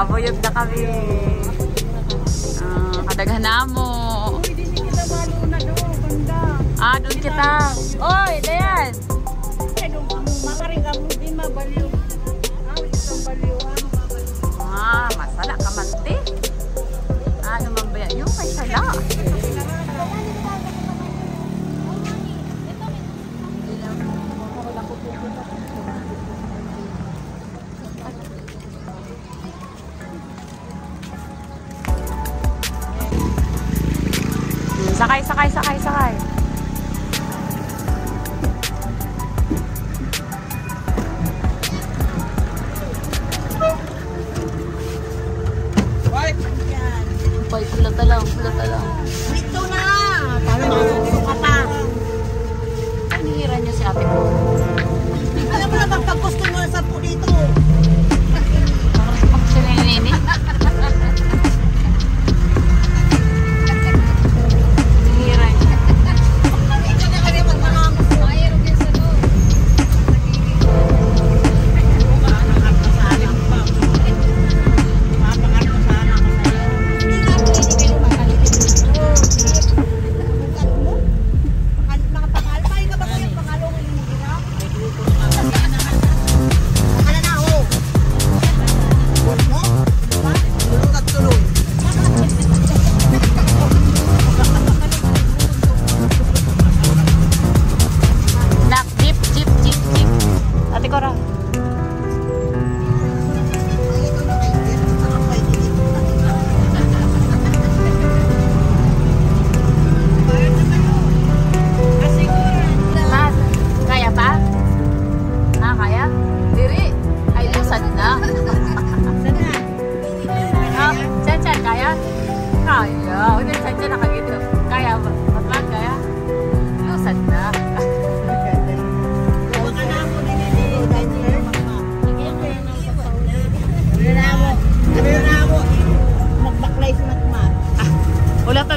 Wala na? Kami. Ah, kadaghan na mo. Uy, di kita malo na do, banda. Ah, doon kita. Oy, Dayan. Eh, nung makaring ka mo din mabaliw. Ah. Ah, Ah, masala ka man, te. Ano man ba yan? Yung kay sala. Sakay, sakay, sakay, sakay. yan. Pay, kulata lang, kulata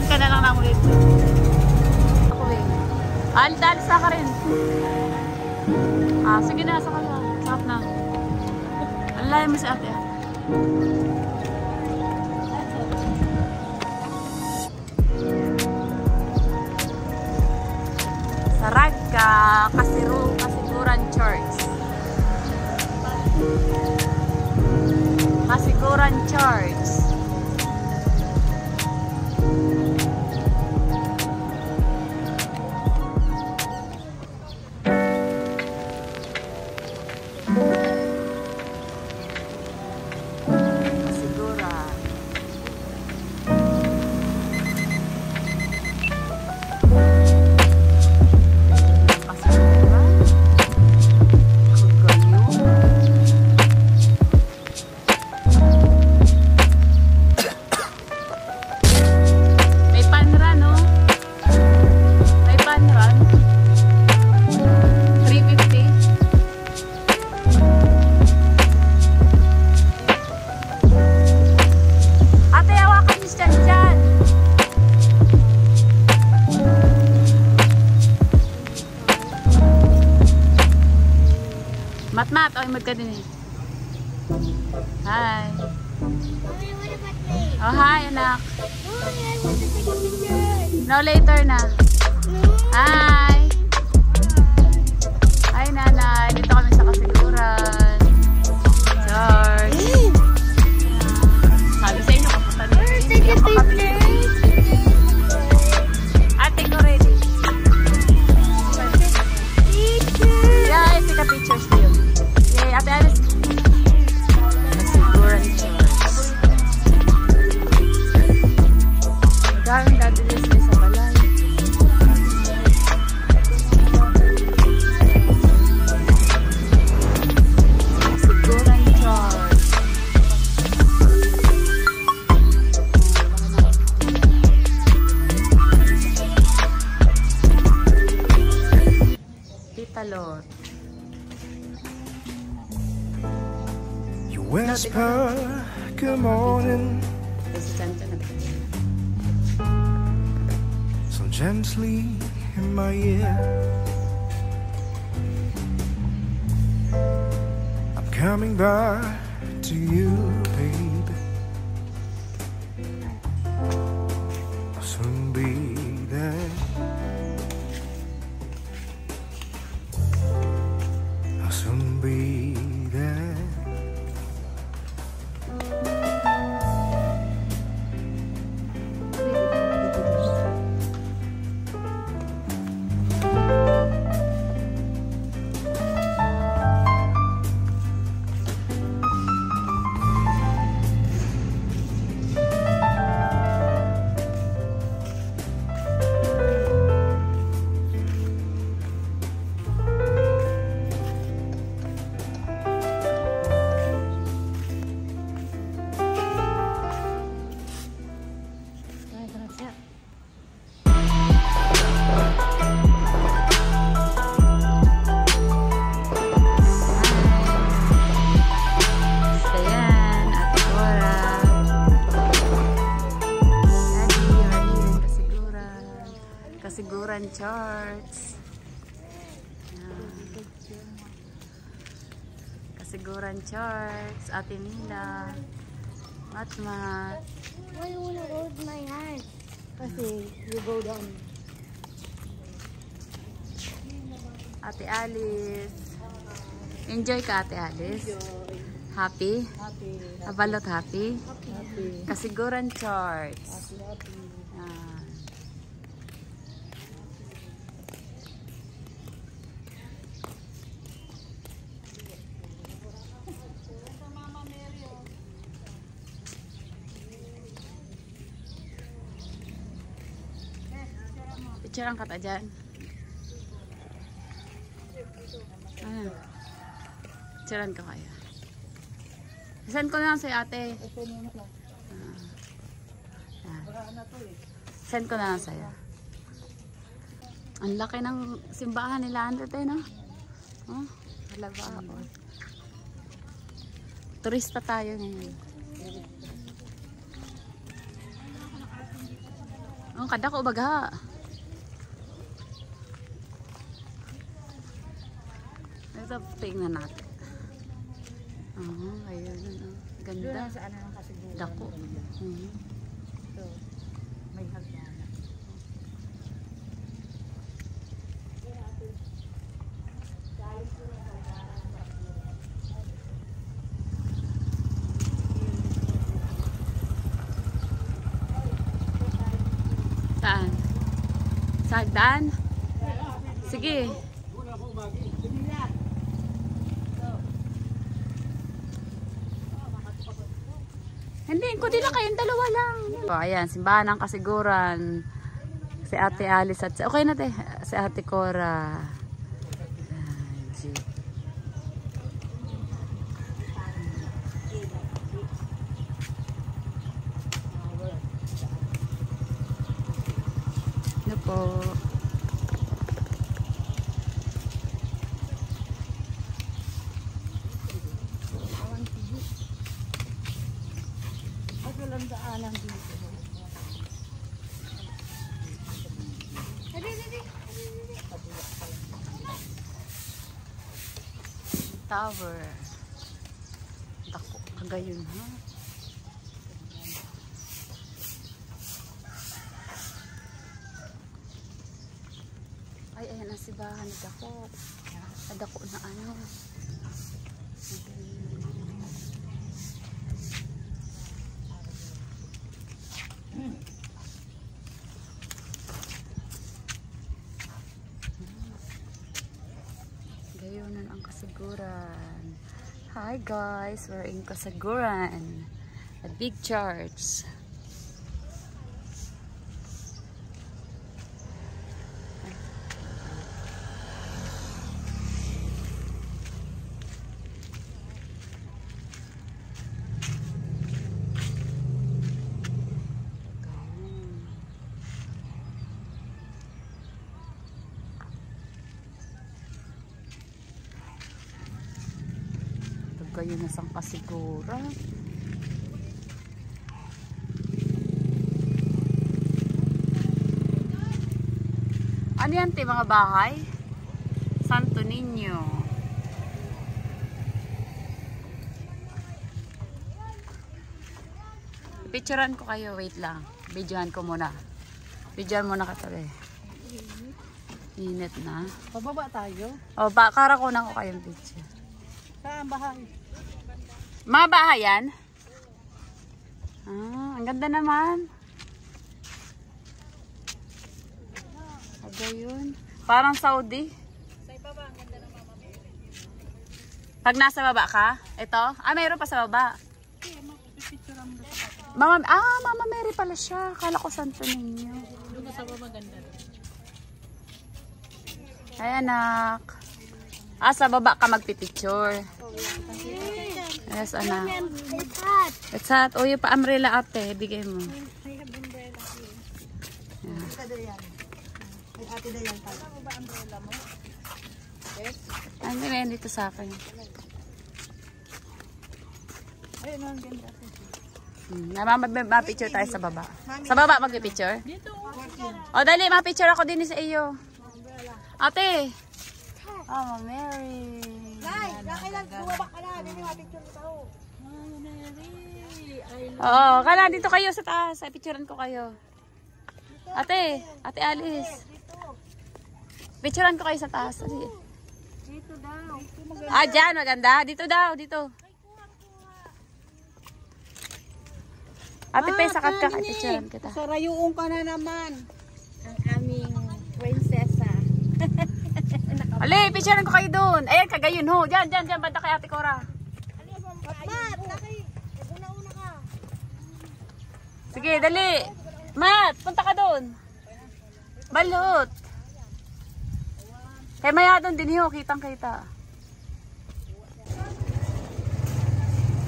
Ulatan ka na lang ng ulit. Ako eh. Aldal sa ka rin. Ah, sige na, saka na. Sakap na. Alay mo si ate. ah. Saragka, Kasiru, Kasiguran Church. Kasiguran Church. You whisper, good morning, so gently in my ear. I'm coming back to you, Charts. Yan. Kasiguran charts. Ate Nila. Matmat. Why you wanna hold my hand? Kasi you go down. Ate Alice. Enjoy ka, Ate Alice? Happy? Happy. Abalot happy? Happy. Kasiguran charts. Happy. Yan. Picturean ka ta dyan. Ano? Picturean ka kaya. Send ko na lang sa ate. Eh. Send ko na lang sa'yo. Ang laki ng simbahan nila Andre tayo, no? Oh, halaba. Oh. Turista tayo ngayon. Oh, kada ko baga. Ito, tingnan natin. Oo, ayun. Oh. Doon Ganda. lang sa ano lang kasi buwan. Dako. Mhm. Ito. May hagdanan. Saan? Sa hagdan? Sige. Hindi, ko din kayong dalawa lang. O, ayan, simbahan ng kasiguran. Si Ate Alice at... Okay na, te. Si Ate Cora. Ayan, jeep. Ano po? At walang daanan dito. Tower. Dako, kagayon ha. Ay, ayan ang sibahan Dako. Dako na ano. Ang kasiguran. Hi guys, we're in Kasiguran. A big church. Ito kayo kasiguran. Ano yan, te, mga bahay? Santo Niño. Pipicturean ko kayo. Wait lang. Videohan ko muna. Videohan muna katabi. Init na. Pababa tayo. O, ba, kara ko na ko kayong picture. Saan bahay? Mga bahay yan? Ah, ang ganda naman. Aga yun. Parang Saudi. Pag nasa baba ka, ito? Ah, mayroon pa sa baba. Mama, ah, Mama Mary pala siya. Kala ko Santo Niño. Doon sa baba ganda. Ay, anak. Ah, sa baba ka magpipicture. Yes, anak. It's hot. It's hot. O, yung pa-umbrella ate. Bigay mo. I have umbrella here. Kada yan. Ay, ate na yan pala. Ano ba umbrella mo? Yes. Ay, may dito sa akin. Ayun, ang ganda. Hmm. Namamapicture tayo sa baba. Sa baba magpipicture? Dito. O, dali. Mapicture ako din sa iyo. Ate. Oh, Mary. Nay, nakailan bumaba ka Oo, kala dito kayo sa taas. Ay, picturean ko kayo. Ate, Ate Alice. Picturean ko kayo sa taas. Dali. Dito daw. Ah, dyan. Maganda. Dito daw. Dito. Ate, pe, sakat ka. Picturean kita. Sa rayuong ka na naman. Ang aming prinsesa. Ali, picturean ko kayo doon. Ayan, kagayon ho. Dyan, dyan, dyan. Banda kay Ate Cora. Mat, laki. Una-una ka. Sige, dali. Mat, punta ka doon. Balot. Kaya maya doon din ho, kitang kita.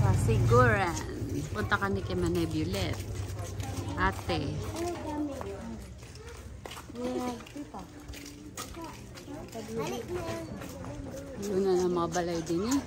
Pasiguran. Punta ka ni kay Manebulet. Ate. Yun na ng mga balay din eh.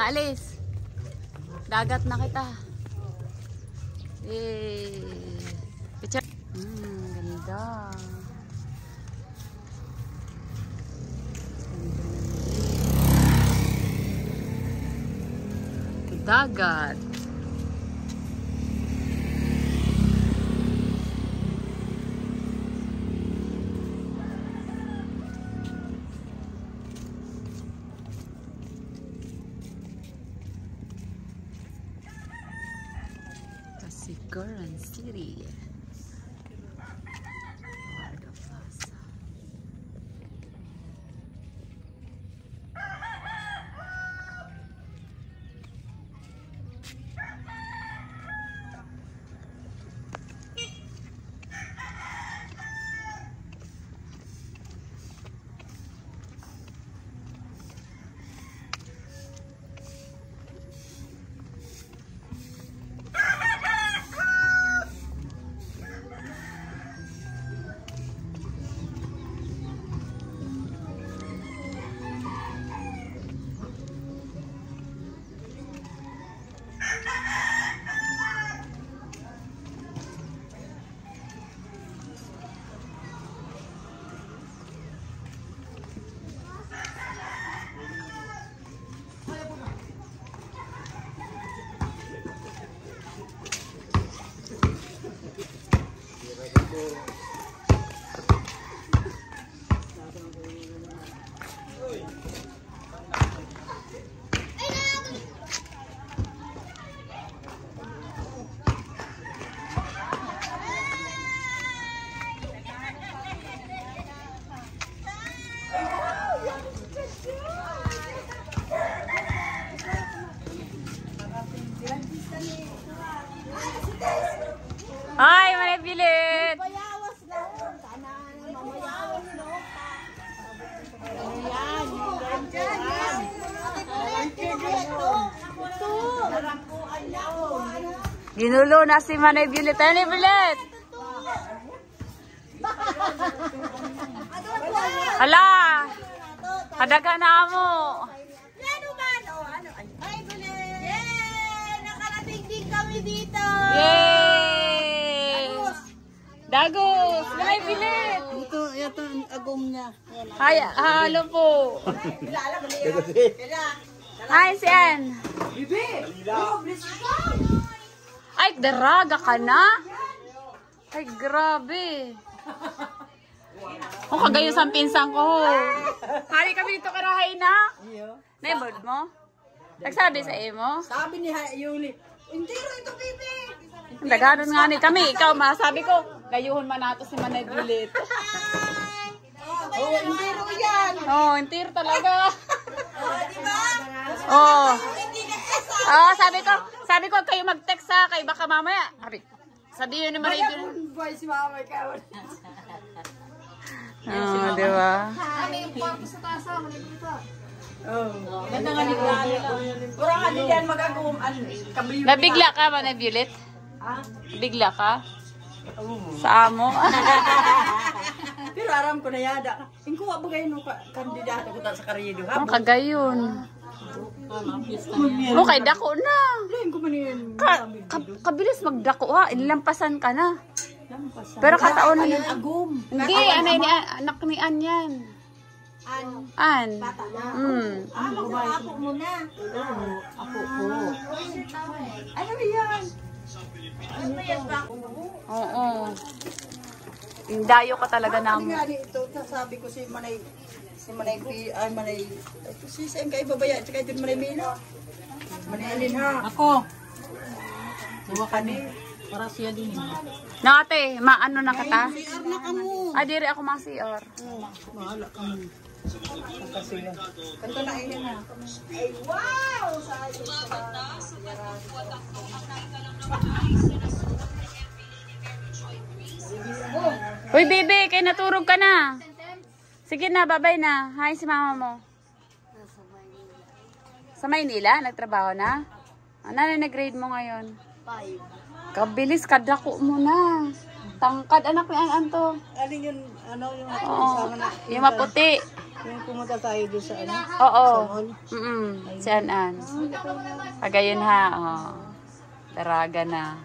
Alis. Dagat na kita. Eh. Picture. Hmm, ganda. Dagat. Uy! Na si Manay Violet. Manay Violet! Hala! Hadaga na mo. Ano ano? Ay, ay, gulit! Yay! Nakarating din kami dito! Yay! Dagos! Manay Violet! Ito, ito ang agom niya. Hay, halo po. Hi, si Ann. Ay, daraga ka na? Ay, grabe. Kung kagayo sa pinsang ko. Hari kami dito karahay na. Neighbor mo? Nagsabi sa imo? Sabi ni Yuli, Intiro ito, baby! Daganon nga ni kami. Ikaw, masabi ko, gayuhon man nato si Manay Bulit. Oh, intiro yan! Oh, entir talaga. Oh, di ba? Oh. Hindi! Oh, sabi ko, sabi ko kayo mag-text sa kay baka mamaya. Sabi, sabihin naman ito. Boy, si mama, ikaw. Oh, di ba? Ganda nga ni Pura nga di yan mag-agum. Ano, kabiyo. Nabigla ka ba na Violet? Ah? Bigla ka? Sa amo? Pero aram ko na yada. Yung kuha ba kayo nung ka- kandidato ko ta sa karido? Ang kagayon. Oh, kay dako na. Ka, ka- kabilis magdako ha. Inilampasan ka na. Pero kataon na yun. Agum. Hindi, anay ni anak ni An yan. An. An. Mm. Ah, mag-apo mo na. Apo ko. Ano yan? Ano yan ba? Oo. Yung dayo ka talaga Ano na nga ito, sabi ko si Manay, si Manay Pi, ay Manay, ito si Sen kay babaya, tsaka ito Manay Milo. Manay Alin ha. Ako. Suwa kami. Para siya din. Nate, maano na kata? Si Arna ka mo. Ah, diri ako mga CR. Mahala kami. Kanto na iyan ha. Ay, wow! Uy, baby, kay naturog ka na. Sige na, babay na. Hi si mama mo. Sa Maynila, nagtrabaho na? Ano na nag-grade mo ngayon? Five. Kabilis, kadako mo na. Tangkad, anak ni An to. Alin yun, ano yung Oo, yung maputi. yung pumunta tayo doon sa ano? Oo. Mm si An-An. Pagayon ha, oh. Taraga na.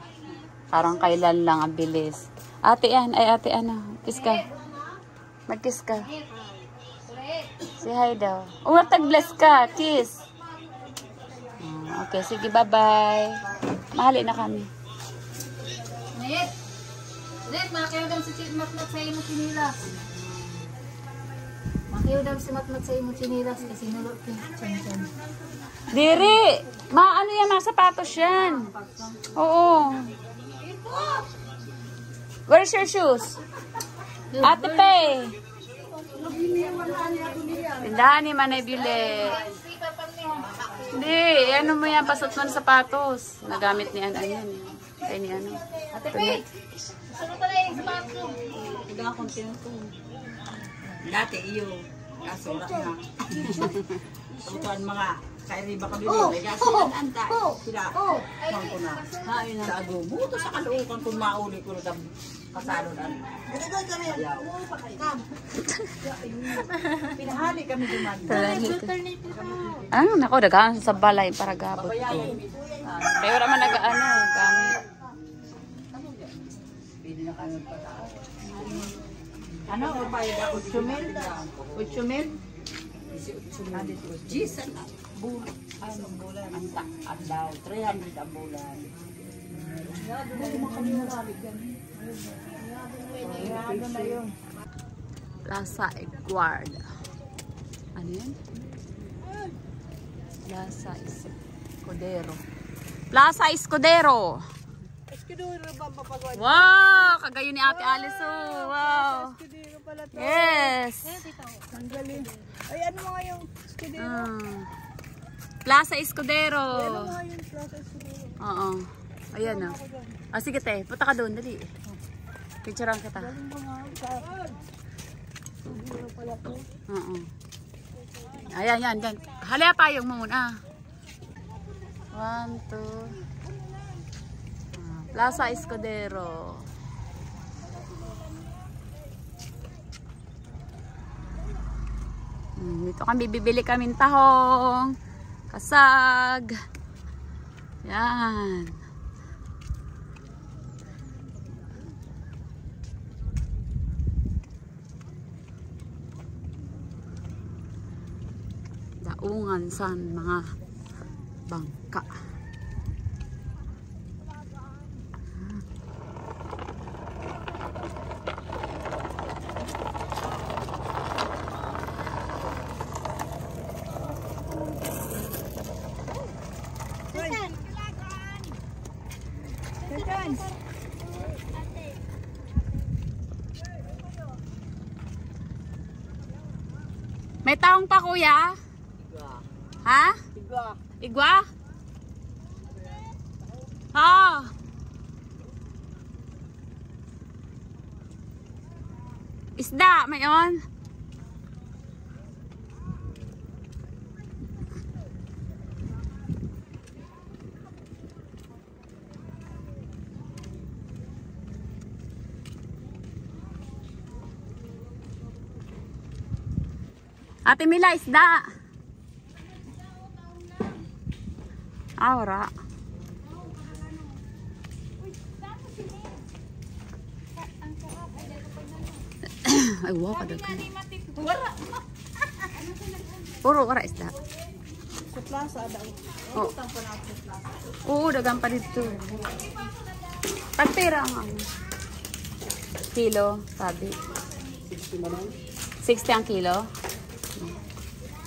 Parang kailan lang ang bilis. Ate An, ay ate ano, kiss ka. Mag-kiss ka. Si hi daw. Oh, tag-bless ka, kiss. Oh, okay, sige, bye-bye. Mahali na kami. Net! Net, makayo daw si Matmat sa imo sinilas. Makayo daw si Matmat sa imo sinilas kasi nulot ko. Chan chan. Diri! Maano yan, mga sapatos yan. Oo. Where's your shoes? Ate Pe. Tindahan ni Manay Bile. Hindi, ano mo yan, pasot mo ng sapatos. Nagamit ni Anan yan. Kaya ni ano. Ate Pe. Sunod na yung sapato. Higa akong tinutong. Dati iyo, kasura na. Tutuan mga kairiba kami rin. May gasilan anta. Sila, kung ko na. Sa agubo, to sa kaluukan kung mauli ko na kasalo na. Ayaw. Pinahali kami duman. Ah, nako, dagaan sa balay para gabot ko. Kaya wala man nag-ano, gamit. Ano, bayad ako 8 mil? 8 mil? Jisan. Bulan. Ano, bulan? Ang tak, ang daw. 300 ang bulan. Plaza Eguard. Ano yan? Plaza Escudero. Plaza Escudero. Eskidoro ba mapagawa? Wow! Kagayo ni Ate Alice. oh. Wow. Eskidoro pala to. Yes. Ang galing. Ay, ano mga yung eskidoro? Ah. Plaza Escudero. Mga yung plaza eskidoro. Oo. Ayan na. Ah, sige te. Punta ka doon. Dali. Picturean kita. Oo. Ayan, yan, yan. Halaya pa yung muna. One, two. Plaza Escudero. Hmm, Dito kami bibili kami tahong, kasag. Yan. Daungan san mga bangka. May taong pa kuya? Ha? Igwa. Ha? Isda, mayon. Ate Mila, isda. Ah, Ay, wow, kadaghan. Puro wala isda. Sa plaza, daw. Oh. Oo, dagan pa dito. Tagpira ang. Kilo, sabi. 60 naman? 60 ang kilo?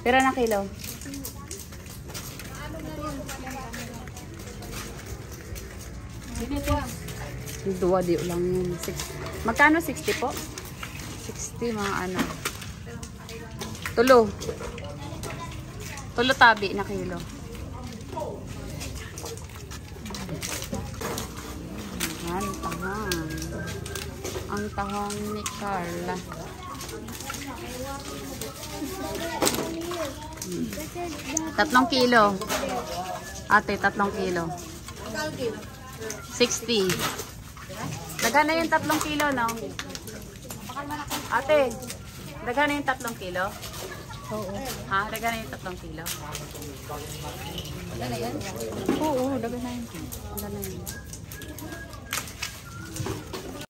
Pira na kilo? Dua di lang yun. Magkano 60 po? 60 mga ano. Tulo. Tulo tabi na kilo. Yan, tahang. Ang tahang ni Carla. Tatlong kilo. Ate, tatlong kilo. 60. Daghan na yung tatlong kilo, no? Ate, daghan na yung tatlong kilo? Oo. Ha? Daghan na yung tatlong kilo? Daghan na yan? Oo, daghan na yun. Daghan na yun.